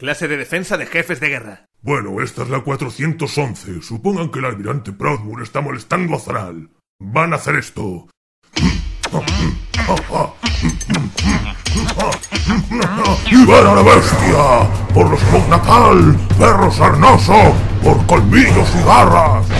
Clase de defensa de jefes de guerra. Bueno, esta es la 411. Supongan que el almirante Proudmoore está molestando a Zaral. Van a hacer esto. ¡Libera a la bestia! ¡Por los Natal! ¡Perro sarnoso! ¡Por colmillos y garras!